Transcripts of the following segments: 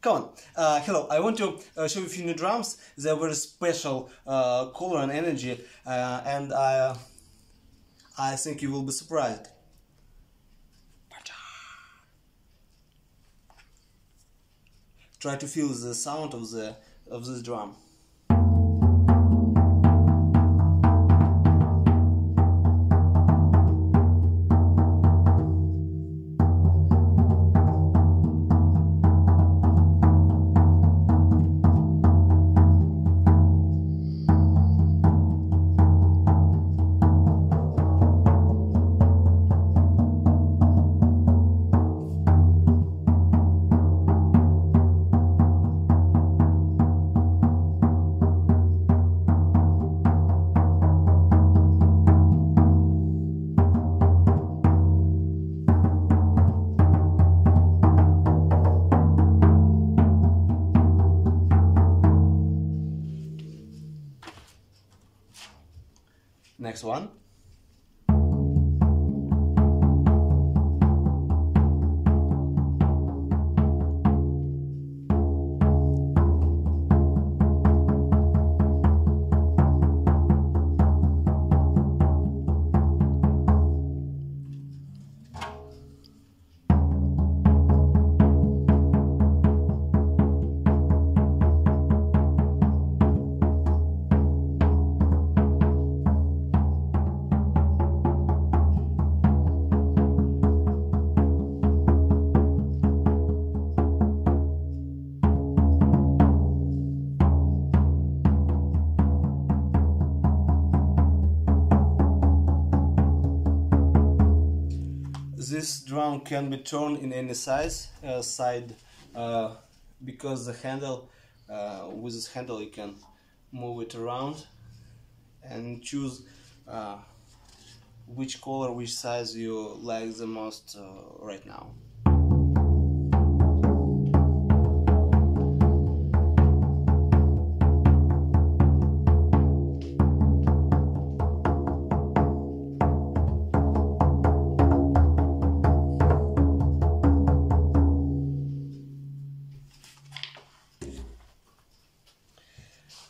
Come on. Uh, hello, I want to uh, show you a few new drums. They're very special uh, color and energy, uh, and I, I think you will be surprised. Try to feel the sound of the of this drum. Next one. This drum can be turned in any size uh, side uh, because the handle uh, with this handle you can move it around and choose uh, which color which size you like the most uh, right now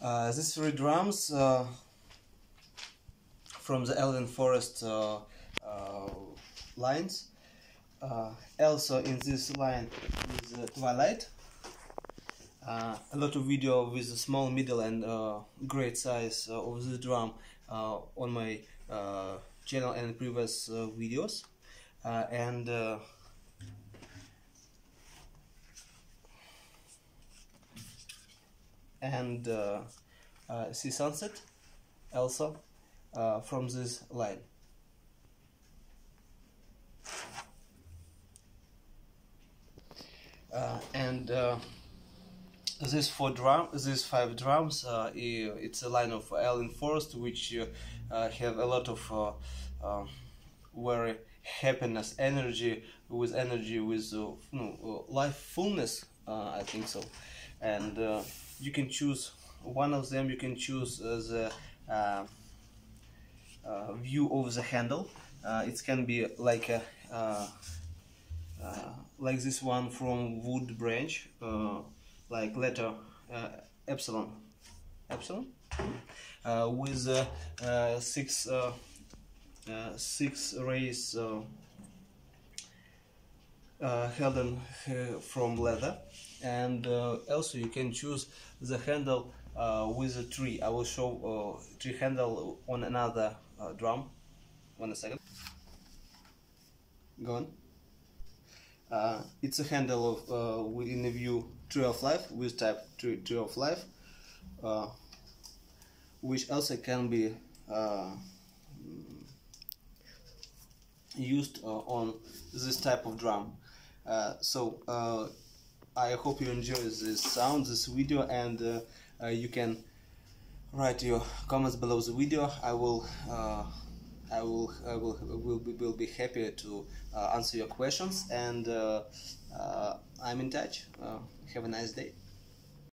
Uh, these three drums uh, from the Elven Forest uh, uh, lines. Uh, also in this line is uh, Twilight. A lot of video with small, middle, and great size of this drum on my channel and previous videos. And and uh, uh, see sunset also uh, from this line. And this four drum, these five drums, it's a line of Elven Forest, which have a lot of uh, uh, very happiness, energy, with energy, with uh, life fullness. I think so, and you can choose one of them. You can choose uh, the uh, uh, view of the handle. It can be like a like this one from wood branch, like letter epsilon, epsilon, uh, with uh, uh, six six rays uh, uh, from leather, and uh, also you can choose the handle uh, with a tree. I will show tree handle on another drum. One second. Go on. Uh, it's a handle of uh, within the view tree of life with type tree, tree of life, uh, which also can be used on this type of drum. Uh, so uh, I hope you enjoy this sound, this video, and uh, uh, you can write your comments below the video. I will. Uh, I will, I will, will be, will be happy to uh, answer your questions, and I'm in touch. Have a nice day.